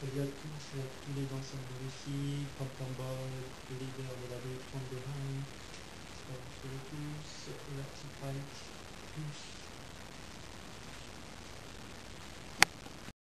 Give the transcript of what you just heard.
Salut à tous et à tous les anciens de Russie, Pantambol, le leader de la V32 J'espère que vous tous, euh, la petite.